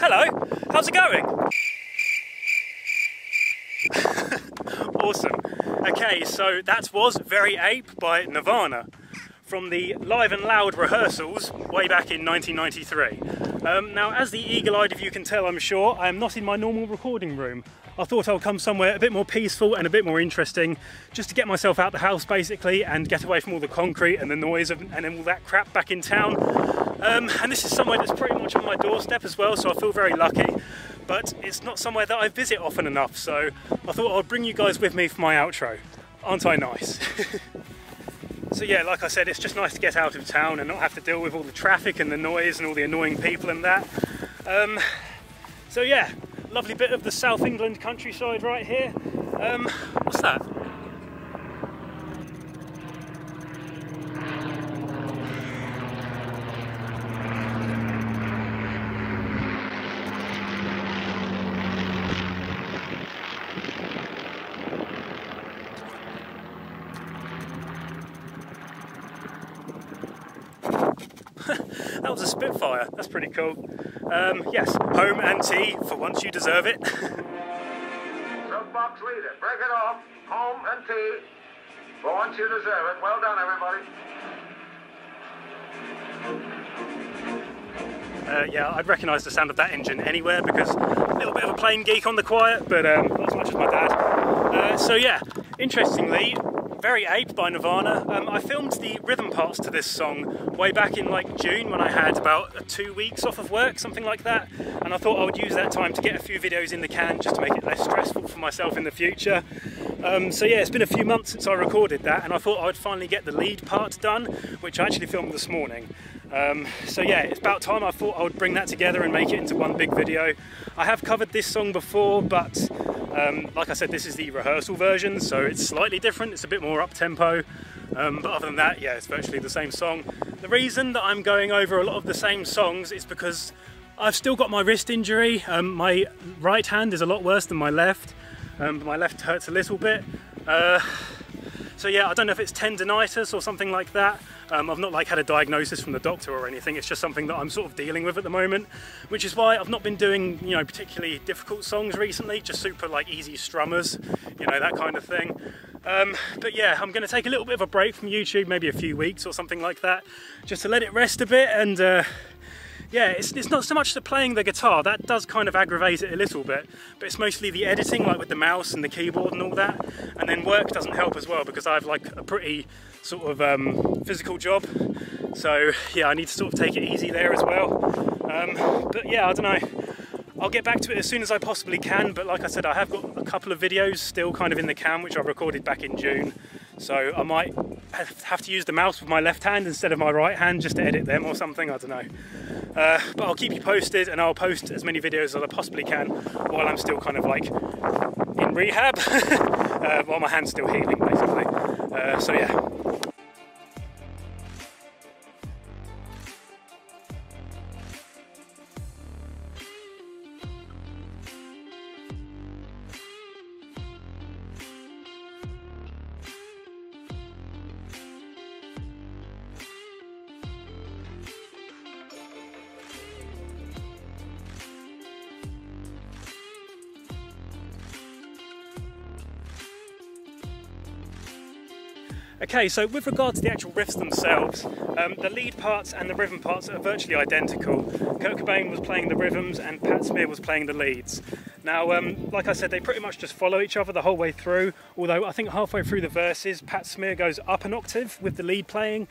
Hello. How's it going? awesome. Okay, so that was Very Ape by Nirvana from the Live and Loud rehearsals way back in 1993. Um, now, as the eagle-eyed of you can tell, I'm sure, I am not in my normal recording room. I thought I'll come somewhere a bit more peaceful and a bit more interesting, just to get myself out the house basically and get away from all the concrete and the noise of, and all that crap back in town. Um, and this is somewhere that's pretty much on my doorstep as well, so I feel very lucky. But it's not somewhere that I visit often enough, so I thought I'd bring you guys with me for my outro. Aren't I nice? So yeah, like I said, it's just nice to get out of town and not have to deal with all the traffic and the noise and all the annoying people and that. Um, so yeah, lovely bit of the South England countryside right here. Um, what's that? A Spitfire. That's pretty cool. Um, yes, home and tea for once you deserve it. Soapbox leader, break it off. Home and tea for once you deserve it. Well done, everybody. Uh, yeah, I'd recognise the sound of that engine anywhere because a little bit of a plane geek on the quiet, but um, not as much as my dad. Uh, so yeah, interestingly, very Ape by Nirvana. Um, I filmed the rhythm parts to this song way back in like June when I had about two weeks off of work, something like that. And I thought I would use that time to get a few videos in the can just to make it less stressful for myself in the future. Um, so yeah, it's been a few months since I recorded that and I thought I would finally get the lead part done, which I actually filmed this morning. Um, so yeah, it's about time I thought I would bring that together and make it into one big video. I have covered this song before, but um, like I said, this is the rehearsal version, so it's slightly different. It's a bit more up-tempo. Um, but other than that, yeah, it's virtually the same song. The reason that I'm going over a lot of the same songs is because I've still got my wrist injury. Um, my right hand is a lot worse than my left. Um, my left hurts a little bit. Uh, so yeah, I don't know if it's tendonitis or something like that. Um, I've not like had a diagnosis from the doctor or anything. It's just something that I'm sort of dealing with at the moment, which is why I've not been doing, you know, particularly difficult songs recently, just super like easy strummers, you know, that kind of thing. Um, but yeah, I'm going to take a little bit of a break from YouTube, maybe a few weeks or something like that, just to let it rest a bit and uh, yeah, it's, it's not so much the playing the guitar, that does kind of aggravate it a little bit, but it's mostly the editing, like with the mouse and the keyboard and all that. And then work doesn't help as well because I have like a pretty sort of um, physical job. So yeah, I need to sort of take it easy there as well. Um, but yeah, I don't know. I'll get back to it as soon as I possibly can, but like I said, I have got a couple of videos still kind of in the can, which I recorded back in June. So I might have to use the mouse with my left hand instead of my right hand just to edit them or something, I don't know. Uh, but I'll keep you posted and I'll post as many videos as I possibly can while I'm still kind of like in rehab, uh, while my hand's still healing basically. Uh, so yeah. Okay, so with regard to the actual riffs themselves, um, the lead parts and the rhythm parts are virtually identical. Kurt Cobain was playing the rhythms and Pat Smear was playing the leads. Now, um, like I said, they pretty much just follow each other the whole way through, although I think halfway through the verses, Pat Smear goes up an octave with the lead playing,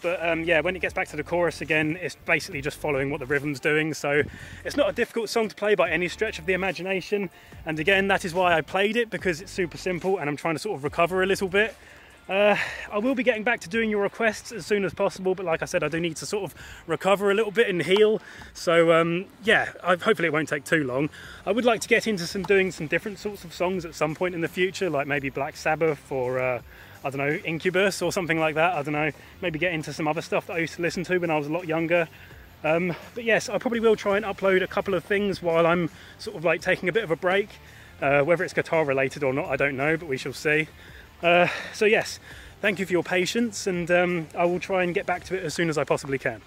but um, yeah, when it gets back to the chorus again, it's basically just following what the rhythm's doing. So it's not a difficult song to play by any stretch of the imagination. And again, that is why I played it because it's super simple and I'm trying to sort of recover a little bit. Uh, I will be getting back to doing your requests as soon as possible, but like I said, I do need to sort of recover a little bit and heal. So um, yeah, I, hopefully it won't take too long. I would like to get into some doing some different sorts of songs at some point in the future, like maybe Black Sabbath or uh, I don't know Incubus or something like that. I don't know. Maybe get into some other stuff that I used to listen to when I was a lot younger. Um, but yes, I probably will try and upload a couple of things while I'm sort of like taking a bit of a break. Uh, whether it's guitar related or not, I don't know, but we shall see. Uh, so yes, thank you for your patience and um, I will try and get back to it as soon as I possibly can.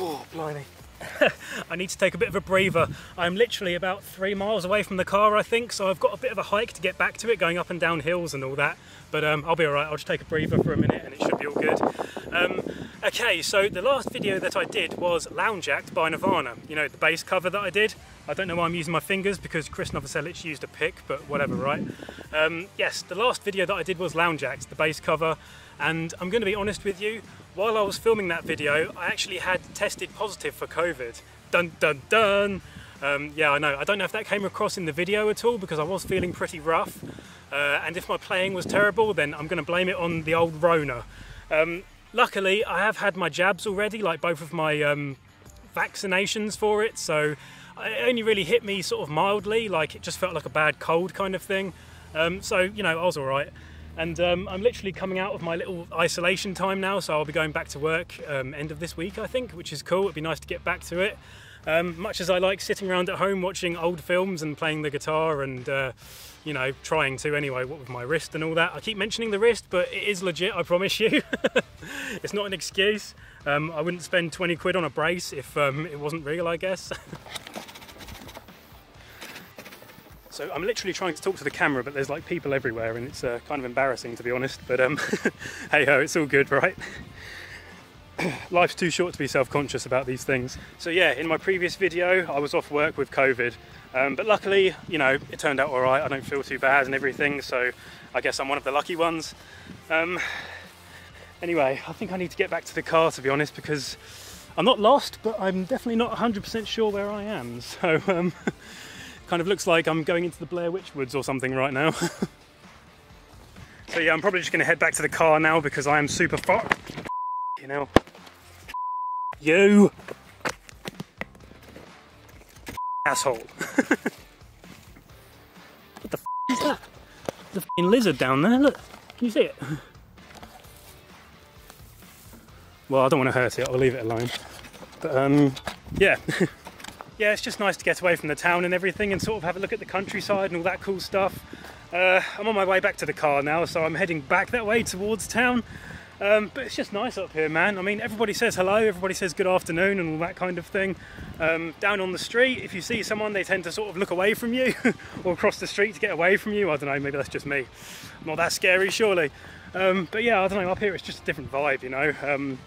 Oh, blimey. I need to take a bit of a breather. I'm literally about three miles away from the car, I think, so I've got a bit of a hike to get back to it, going up and down hills and all that. But um, I'll be alright, I'll just take a breather for a minute and it should be all good. Um, okay, so the last video that I did was Lounge Act by Nirvana. You know, the bass cover that I did. I don't know why I'm using my fingers because Chris Novoselic used a pick, but whatever, right? Um, yes, the last video that I did was Lounge Act, the bass cover. And I'm going to be honest with you, while I was filming that video, I actually had tested positive for COVID. Dun dun dun! Um, yeah, I know. I don't know if that came across in the video at all because I was feeling pretty rough. Uh, and if my playing was terrible, then I'm going to blame it on the old Rona. Um, luckily, I have had my jabs already, like both of my um, vaccinations for it, so it only really hit me sort of mildly, like it just felt like a bad cold kind of thing. Um, so, you know, I was alright. And um, I'm literally coming out of my little isolation time now, so I'll be going back to work um, end of this week, I think, which is cool. It'd be nice to get back to it. Um, much as I like sitting around at home watching old films and playing the guitar and, uh, you know, trying to anyway, what with my wrist and all that. I keep mentioning the wrist, but it is legit, I promise you. it's not an excuse. Um, I wouldn't spend 20 quid on a brace if um, it wasn't real, I guess. So I'm literally trying to talk to the camera, but there's like people everywhere, and it's uh, kind of embarrassing to be honest. But um, hey ho, it's all good, right? Life's too short to be self-conscious about these things. So yeah, in my previous video, I was off work with COVID, um, but luckily, you know, it turned out all right. I don't feel too bad and everything, so I guess I'm one of the lucky ones. Um, anyway, I think I need to get back to the car to be honest, because I'm not lost, but I'm definitely not 100% sure where I am. So. Um, Kind of looks like I'm going into the Blair Witch Woods or something right now. so yeah, I'm probably just going to head back to the car now because I am super fucked. You know. You! Asshole. what the is that? A lizard down there, look. Can you see it? Well, I don't want to hurt it, I'll leave it alone. But um, yeah. yeah, it's just nice to get away from the town and everything and sort of have a look at the countryside and all that cool stuff. Uh, I'm on my way back to the car now, so I'm heading back that way towards town. Um, but it's just nice up here, man. I mean, everybody says hello, everybody says good afternoon and all that kind of thing. Um, down on the street, if you see someone, they tend to sort of look away from you or across the street to get away from you. I don't know, maybe that's just me. Not that scary, surely. Um, but yeah, I don't know, up here it's just a different vibe, you know. Um,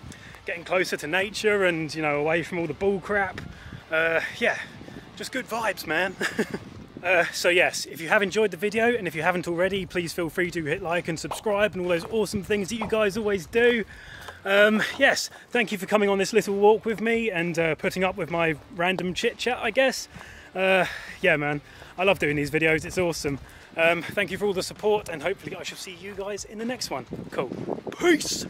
getting closer to nature and, you know, away from all the bull crap uh, yeah, just good vibes, man. uh, so yes, if you have enjoyed the video and if you haven't already, please feel free to hit like and subscribe and all those awesome things that you guys always do. Um, yes, thank you for coming on this little walk with me and uh, putting up with my random chit chat, I guess. Uh, yeah, man, I love doing these videos, it's awesome. Um, thank you for all the support and hopefully I shall see you guys in the next one. Cool. Peace!